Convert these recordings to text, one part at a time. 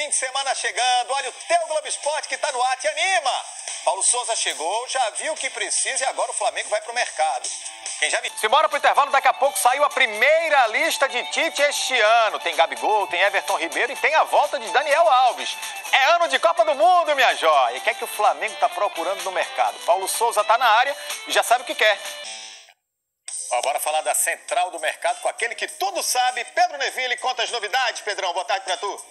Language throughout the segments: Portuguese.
fim de semana chegando. Olha o teu Globo Esporte que tá no ar, te anima. Paulo Souza chegou, já viu o que precisa e agora o Flamengo vai pro mercado. Quem já me... Simbora pro intervalo, daqui a pouco saiu a primeira lista de Tite este ano. Tem Gabigol, tem Everton Ribeiro e tem a volta de Daniel Alves. É ano de Copa do Mundo, minha joia. E o que é que o Flamengo tá procurando no mercado? Paulo Souza tá na área e já sabe o que quer. Bora falar da central do mercado com aquele que tudo sabe. Pedro Neville, conta as novidades. Pedrão, boa tarde pra tu.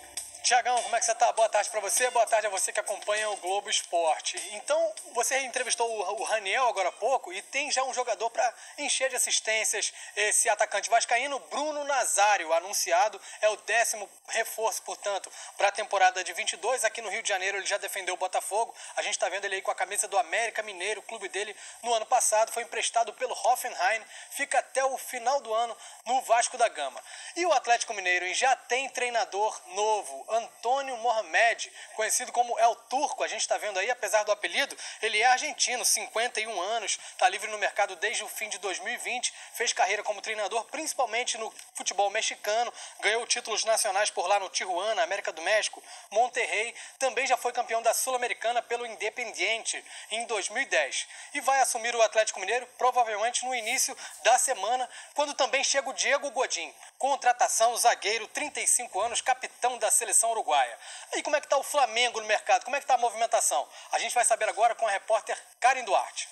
Tiagão, como é que você tá? Boa tarde para você, boa tarde a você que acompanha o Globo Esporte. Então, você entrevistou o Raniel agora há pouco e tem já um jogador para encher de assistências esse atacante vascaíno, Bruno Nazário, anunciado, é o décimo reforço, portanto, para a temporada de 22. Aqui no Rio de Janeiro ele já defendeu o Botafogo, a gente está vendo ele aí com a camisa do América Mineiro, clube dele no ano passado, foi emprestado pelo Hoffenheim, fica até o final do ano no Vasco da Gama. E o Atlético Mineiro já tem treinador novo, Antônio Mohamed, conhecido como El Turco. A gente está vendo aí, apesar do apelido, ele é argentino, 51 anos, está livre no mercado desde o fim de 2020, fez carreira como treinador principalmente no futebol mexicano, ganhou títulos nacionais por lá no Tijuana, América do México, Monterrey, também já foi campeão da Sul-Americana pelo Independiente em 2010 e vai assumir o Atlético Mineiro provavelmente no início da semana, quando também chega o Diego Godin, contratação zagueiro, 35 anos, capitão da seleção seleção uruguaia. E como é que está o Flamengo no mercado? Como é que está a movimentação? A gente vai saber agora com a repórter Karen Duarte.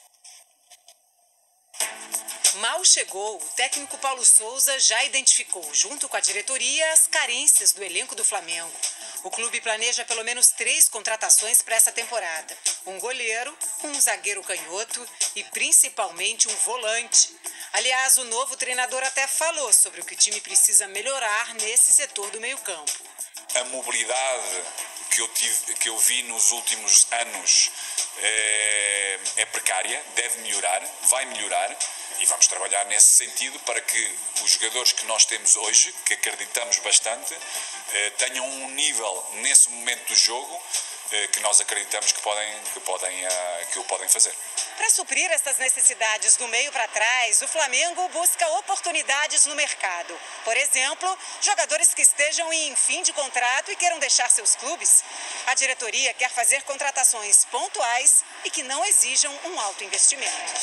Mal chegou, o técnico Paulo Souza já identificou, junto com a diretoria, as carências do elenco do Flamengo. O clube planeja pelo menos três contratações para essa temporada: um goleiro, um zagueiro canhoto e principalmente um volante. Aliás, o novo treinador até falou sobre o que o time precisa melhorar nesse setor do meio-campo a mobilidade que eu, tive, que eu vi nos últimos anos é, é precária, deve melhorar, vai melhorar e vamos trabalhar nesse sentido para que os jogadores que nós temos hoje, que acreditamos bastante, eh, tenham um nível nesse momento do jogo que nós acreditamos que podem, que podem, eh, que o podem fazer. Para suprir essas necessidades do meio para trás, o Flamengo busca oportunidades no mercado. Por exemplo, jogadores que estejam em fim de contrato e queiram deixar seus clubes. A diretoria quer fazer contratações pontuais e que não exijam um alto investimento.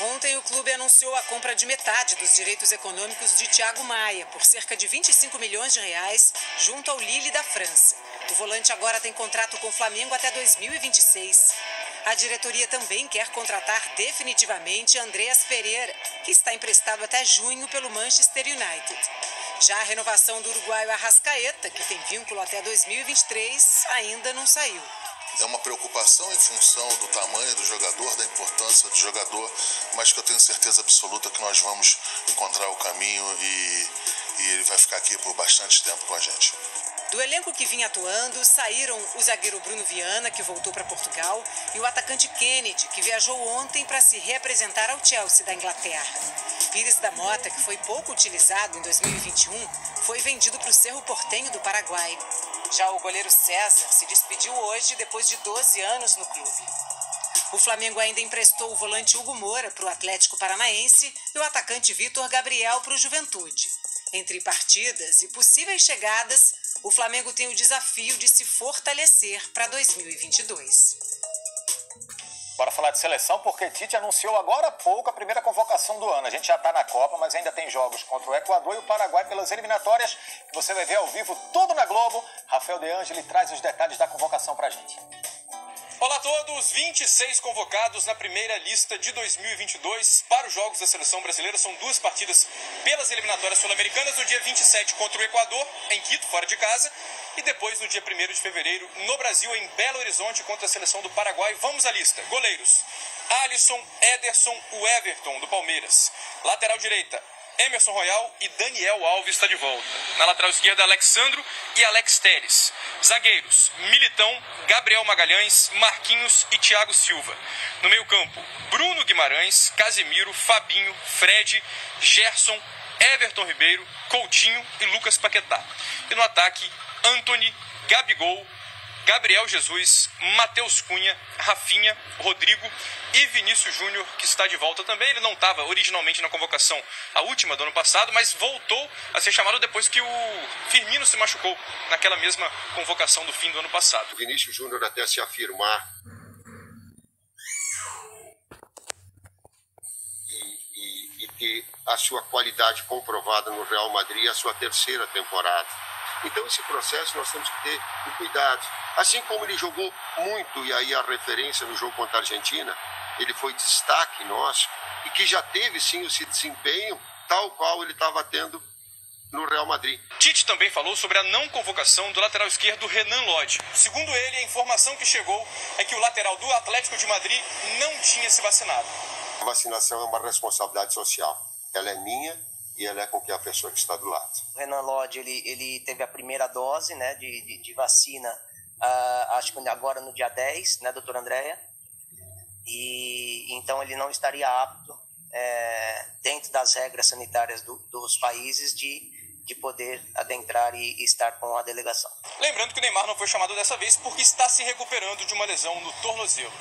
Ontem, o clube anunciou a compra de metade dos direitos econômicos de Thiago Maia, por cerca de 25 milhões de reais, junto ao Lille da França. O volante agora tem contrato com o Flamengo até 2026. A diretoria também quer contratar definitivamente Andreas Pereira, que está emprestado até junho pelo Manchester United. Já a renovação do uruguaio Arrascaeta, que tem vínculo até 2023, ainda não saiu é uma preocupação em função do tamanho do jogador, da importância do jogador, mas que eu tenho certeza absoluta que nós vamos encontrar o caminho e, e ele vai ficar aqui por bastante tempo com a gente. Do elenco que vinha atuando, saíram o zagueiro Bruno Viana, que voltou para Portugal, e o atacante Kennedy, que viajou ontem para se representar ao Chelsea da Inglaterra. Pires da Mota, que foi pouco utilizado em 2021, foi vendido para o Cerro Portenho do Paraguai. Já o goleiro César se despediu hoje depois de 12 anos no clube. O Flamengo ainda emprestou o volante Hugo Moura para o Atlético Paranaense e o atacante Vitor Gabriel para o Juventude. Entre partidas e possíveis chegadas, o Flamengo tem o desafio de se fortalecer para 2022. Bora falar de seleção, porque Tite anunciou agora há pouco a primeira convocação do ano. A gente já está na Copa, mas ainda tem jogos contra o Equador e o Paraguai pelas eliminatórias, que você vai ver ao vivo tudo na Globo. Rafael De Angeli traz os detalhes da convocação para a gente. Olá a todos, 26 convocados na primeira lista de 2022 para os Jogos da Seleção Brasileira. São duas partidas pelas eliminatórias sul-americanas, no dia 27 contra o Equador, em Quito, fora de casa, e depois no dia 1 de fevereiro no Brasil, em Belo Horizonte, contra a seleção do Paraguai. Vamos à lista. Goleiros: Alisson, Ederson, o Everton, do Palmeiras. Lateral direita: Emerson Royal e Daniel Alves está de volta. Na lateral esquerda, Alexandro e Alex Teres. Zagueiros, Militão, Gabriel Magalhães, Marquinhos e Thiago Silva. No meio campo, Bruno Guimarães, Casemiro, Fabinho, Fred, Gerson, Everton Ribeiro, Coutinho e Lucas Paquetá. E no ataque, Anthony, Gabigol, Gabriel Jesus, Matheus Cunha, Rafinha, Rodrigo e Vinícius Júnior, que está de volta também. Ele não estava originalmente na convocação, a última do ano passado, mas voltou a ser chamado depois que o Firmino se machucou naquela mesma convocação do fim do ano passado. O Vinícius Júnior até se afirmar e, e, e ter a sua qualidade comprovada no Real Madrid a sua terceira temporada. Então, esse processo nós temos que ter um cuidado. Assim como ele jogou muito, e aí a referência no jogo contra a Argentina, ele foi destaque nosso, e que já teve sim esse desempenho tal qual ele estava tendo no Real Madrid. Tite também falou sobre a não convocação do lateral esquerdo Renan Lodge. Segundo ele, a informação que chegou é que o lateral do Atlético de Madrid não tinha se vacinado. A vacinação é uma responsabilidade social. Ela é minha e ela é com que a pessoa que está do lado. O Renan Lodge, ele, ele teve a primeira dose né, de, de, de vacina, uh, acho que agora no dia 10, né, doutora Andréia? E então ele não estaria apto, é, dentro das regras sanitárias do, dos países, de, de poder adentrar e, e estar com a delegação. Lembrando que o Neymar não foi chamado dessa vez porque está se recuperando de uma lesão no tornozelo.